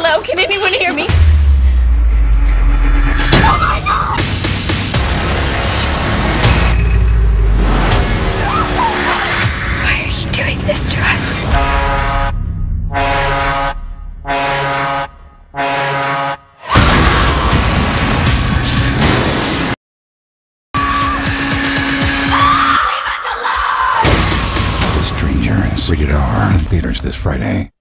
Hello, can anyone hear me? Why are you doing this to us? Strangers. Rated R. In theaters this Friday.